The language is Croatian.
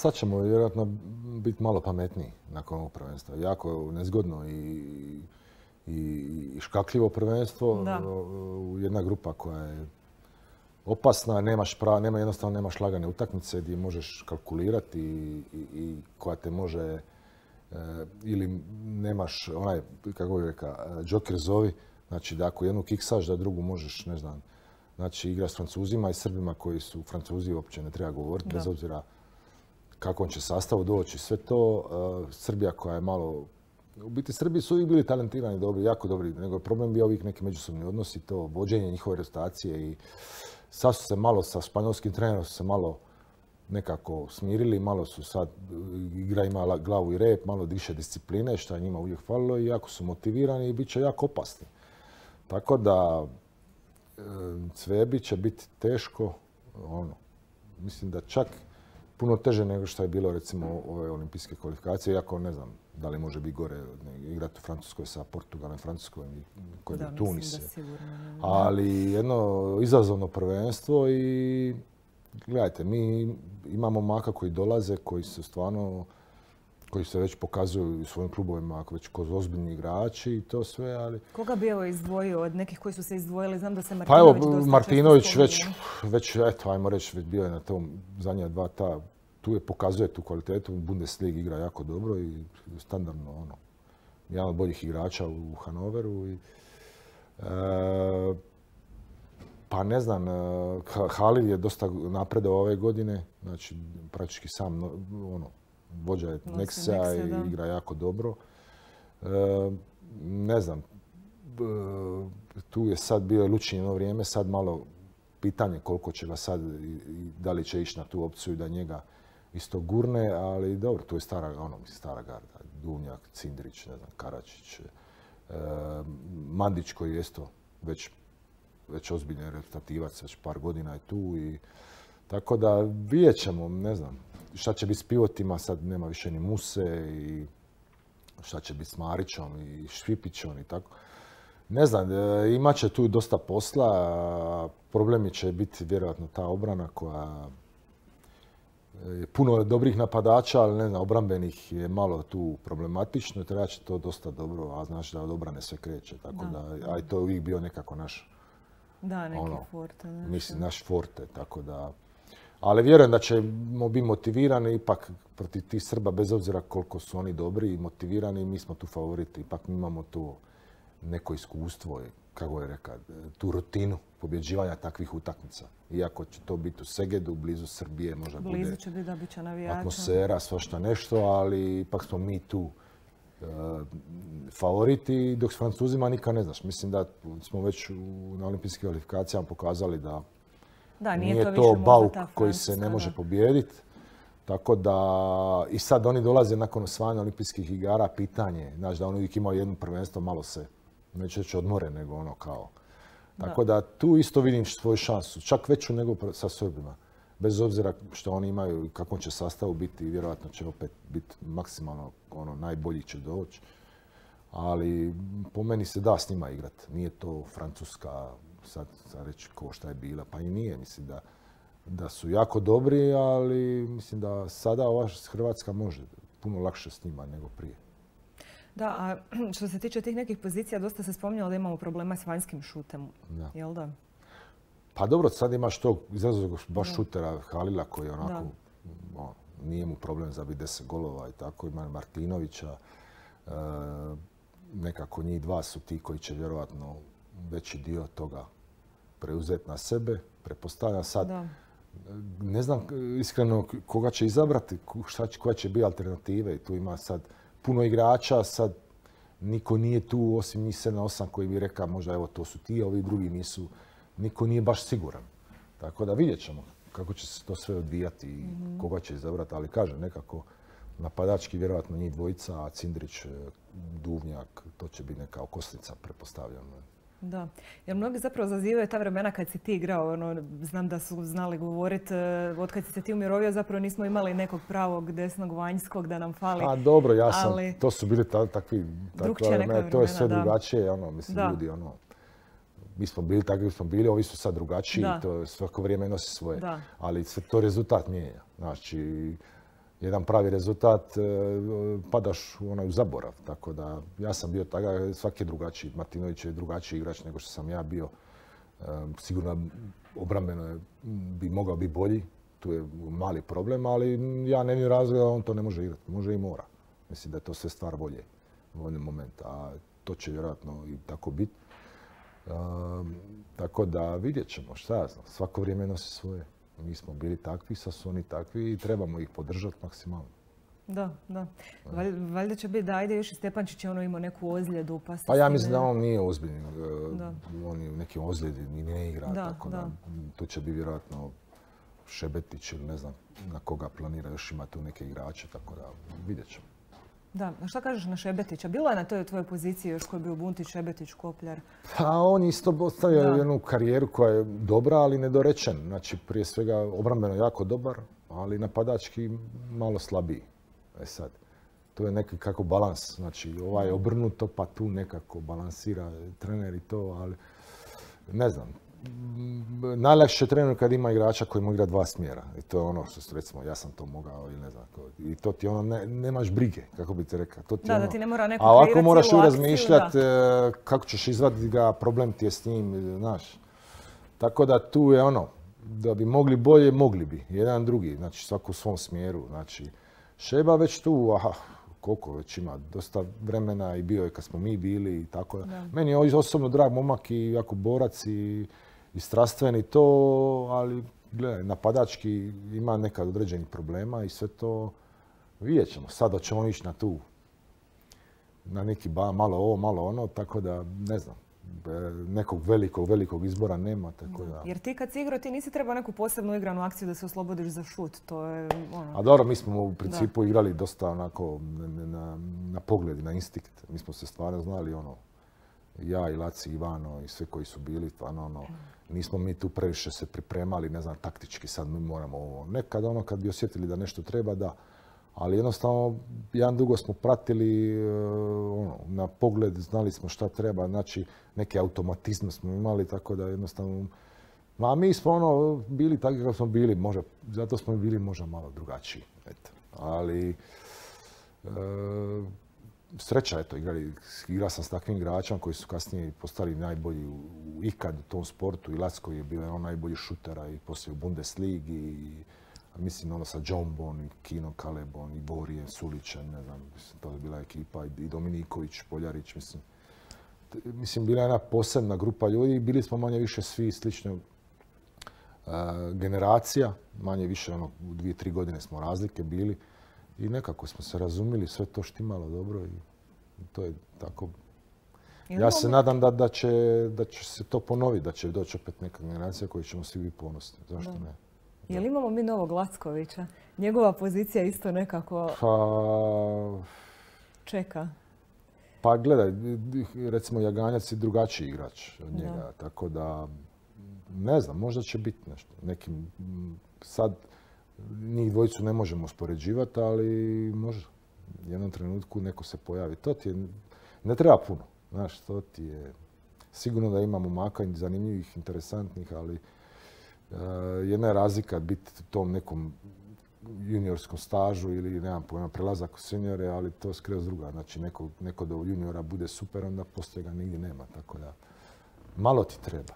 sad ćemo vjerojatno biti malo pametniji nakon ovog prvenstva. Jako nezgodno i, i škakljivo prvenstvo. Da. Jedna grupa koja je opasna, nemaš pra, nema, jednostavno nemaš lagane utakmice gdje možeš kalkulirati i, i, koja te može e, ili nemaš onaj, kako bih rekao, joker zovi, znači da ako jednu kiksaš da drugu možeš, ne znam, znači igra s Francuzima i Srbima koji su Francuzi uopće ne treba govoriti, bez obzira kako će sastavu doći. Sve to, e, Srbija koja je malo u biti Srbi su uvijek bili talentirani, dobri, jako dobri, nego je problem bio ovih neki međusobni odnosi, to vođenje njihove restacije i sad su se malo sa španjolskim trenerom se malo nekako smirili, malo su sad, igra ima glavu i rep, malo više discipline, što je njima uvijek falilo i jako su motivirani i bit će jako opasni. Tako da Cvebi će biti teško, ono, mislim da čak puno teže nego što je bilo recimo ove olimpijske kvalifikacije, iako ne znam da li može biti gore igrati u Francuskoj sa Portugalom, Francuskoj koji je Tunis. Ali jedno izazovno prvenstvo i gledajte, mi imamo maka koji dolaze, koji se stvarno koji se već pokazuju u svojim klubovima, ako već kroz ozbiljni igrači i to sve, ali... Koga bi evo izdvojio od nekih koji su se izdvojili? Znam da se Martinović Pa evo, Martinović već, već, eto, ajmo reći, već bio je na tom zadnja dva ta, tu je pokazuje tu kvalitetu, Bundesliga igra jako dobro i standardno, ono, jedan od boljih igrača u Hanoveru i... E, pa ne znam, e, Halil je dosta napredao ove godine, znači praktički sam ono, vođa je Nexa i igra jako dobro. E, ne znam, tu je sad bio Lučin jedno vrijeme, sad malo pitanje koliko će ga sad i da li će ići na tu opciju da njega isto gurne, ali dobro, tu je stara, ono, stara garda. Duvnjak, Cindrić, ne znam, Karačić, e, Mandić koji je isto već, već ozbiljni reprezentativac, već par godina je tu i tako da vidjet ćemo, ne znam, šta će biti s pivotima, sad nema više ni Muse i šta će biti s Marićom i Švipićom i tako. Ne znam, e, imat će tu dosta posla, problemi će biti vjerojatno ta obrana koja je puno dobrih napadača, ali ne znam, obrambenih je malo tu problematično, treba će to dosta dobro, a znači da od obrane sve kreće, tako da, a i to je uvijek bio nekako naš da, neki ono, forte. Mislim, naš forte, tako da... Ali vjerujem da ćemo biti motivirani ipak protiv tih Srba, bez obzira koliko su oni dobri i motivirani, mi smo tu favoriti. Ipak mi imamo tu neko iskustvo, kako je rekao, tu rutinu pobjeđivanja takvih utakmica. Iako će to biti u Segedu, blizu Srbije, možda blizu će biti da navijača. atmosfera, svašta nešto, ali ipak smo mi tu e, favoriti, dok s Francuzima nikad ne znaš. Mislim da smo već na olimpijskim kvalifikacijama pokazali da da, nije, to, bauk koji se ne može pobijediti. Tako da, i sad oni dolaze nakon osvajanja olimpijskih igara, pitanje, znaš da oni uvijek imaju jedno prvenstvo, malo se, neću reći odmore, nego ono kao. Tako da. tu isto vidim svoju šansu, čak veću nego sa Srbima. Bez obzira što oni imaju i kakvom će sastavu biti, vjerojatno će opet biti maksimalno ono, najbolji će doći. Ali po meni se da s njima igrati. Nije to Francuska, sad, sad reći ko šta je bila, pa i nije. Mislim da, da su jako dobri, ali mislim da sada ova Hrvatska može puno lakše s njima nego prije. Da, a što se tiče tih nekih pozicija, dosta se spominjalo da imamo problema s vanjskim šutem. Da. Jel da? Pa dobro, sad imaš tog izrazog baš šutera Halila koji onako, ono, nije mu problem za biti deset golova i tako. Ima Martinovića, e, nekako njih dva su ti koji će vjerojatno veći dio toga preuzeti na sebe. Prepostavljam sad, ne znam iskreno koga će izabrati, šta će, koja će biti alternative. I tu ima sad puno igrača, sad niko nije tu osim njih 7-8 koji bi rekao možda evo to su ti, a ovi drugi nisu. Niko nije baš siguran. Tako da vidjet ćemo kako će se to sve odvijati i mhm. koga će izabrati. Ali kažem, nekako napadački vjerojatno njih dvojica, a Cindrić, Duvnjak, to će biti neka okosnica, pretpostavljam. Da, jer mnogi zapravo zazivaju ta vremena kad si ti igrao, ono, znam da su znali govoriti, e, od kad si se ti umirovio zapravo nismo imali nekog pravog desnog vanjskog da nam fali. A dobro, ja sam, to su bili takvi, to je sve drugačije, ono, mislim, ljudi, ono, mi smo bili takvi smo bili, ovi su sad drugačiji, to svako vrijeme nosi svoje. Ali se to rezultat mijenja. Znači, jedan pravi rezultat, e, padaš u onaj zaborav. Tako da ja sam bio takav, svaki je drugačiji. Martinović je drugačiji igrač nego što sam ja bio. E, sigurno obrambeno bi mogao biti bolji, tu je mali problem, ali ja ne vidim razloga on to ne može igrati. Može i mora. Mislim da je to sve stvar volje u ovom momentu, a to će vjerojatno i tako biti. E, tako da vidjet ćemo, šta ja znam, svako vrijeme nosi svoje. Mi smo bili takvi, sad su oni takvi i trebamo ih podržati maksimalno. Da, da. valjda će biti da ajde još i Stepančić je ono imao neku ozljedu pa Pa ja mislim da on nije ozbiljni. E, on je u nekim ozljedi ni ne igra. tako da. tu će biti vjerojatno Šebetić ili ne znam na koga planira još ima tu neke igrače. Tako da vidjet ćemo. Da, a šta kažeš na Šebetića? Bilo je na toj tvojoj poziciji još koji je bio Buntić, Šebetić, Kopljar? Pa on isto ostavio jednu karijeru koja je dobra, ali nedorečen. Znači, prije svega obrambeno jako dobar, ali napadački malo slabiji. E sad, to je neki kako balans. Znači, ovaj obrnuto, pa tu nekako balansira trener i to, ali ne znam, najlakše trener kad ima igrača koji mu igra dva smjera. I to je ono što su, recimo, ja sam to mogao ili ne znam. I to ti ono, nemaš brige, kako bi ti rekao. To ti da, ono, da ti ne mora neko A ovako moraš razmišljati e, kako ćeš izvaditi ga, problem ti je s njim, znaš. Tako da tu je ono, da bi mogli bolje, mogli bi. Jedan drugi, znači svako u svom smjeru. Znači, Šeba već tu, aha, koliko već ima, dosta vremena i bio je kad smo mi bili i tako. Da. Meni je osobno drag momak i jako borac i i strastveni to, ali gledaj, napadački ima nekad određenih problema i sve to vidjet ćemo. Sada ćemo ići na tu, na neki ba, malo ovo, malo ono, tako da ne znam. Nekog velikog, velikog izbora nema, tako da... Jer ti kad si igrao, ti nisi trebao neku posebnu igranu akciju da se oslobodiš za šut, to je ono... A dobro, mi smo u principu igrali dosta onako na, na pogled, na instinkt. Mi smo se stvarno znali ono, ja i Laci Ivano i sve koji su bili, stvarno ono, nismo mi tu previše se pripremali, ne znam, taktički sad mi moramo ovo. Nekad ono kad bi osjetili da nešto treba, da. Ali jednostavno, jedan dugo smo pratili e, ono, na pogled, znali smo šta treba, znači neke automatizme smo imali, tako da jednostavno... A mi smo ono, bili takvi kako smo bili, može, zato smo bili možda malo drugačiji. Eto. Ali, e, sreća, eto, igrali, igrao sam s takvim igračima koji su kasnije postali najbolji u, ikad u tom sportu. I Lacko je bio on najbolji šutera i poslije u Bundesligi. I, mislim ono sa Džombom i Kino Kalebom i Borijem Sulićem, ne znam, to je bila ekipa i Dominiković, Poljarić, mislim. Mislim, bila je jedna posebna grupa ljudi i bili smo manje više svi slične generacija, manje više ono, u dvije, tri godine smo razlike bili i nekako smo se razumili, sve to štimalo dobro i to je tako. Ja se nadam da, da, će, da će se to ponoviti, da će doći opet neka generacija koji ćemo svi biti ponosni. Zašto ne? Jel imamo mi novog Lackovića? Njegova pozicija isto nekako pa... čeka. Pa gledaj, recimo Jaganjac je drugačiji igrač od njega, tako da ne znam, možda će biti nešto. Nekim, sad njih dvojicu ne možemo uspoređivati, ali može u jednom trenutku neko se pojavi. To ti je, ne treba puno. Znaš, to ti je, sigurno da imamo maka zanimljivih, interesantnih, ali uh, jedna je razlika biti u tom nekom juniorskom stažu ili nemam pojma prelazak u seniore, ali to je skroz druga. Znači neko, neko u juniora bude super, onda poslije ga nigdje nema. Tako da malo ti treba.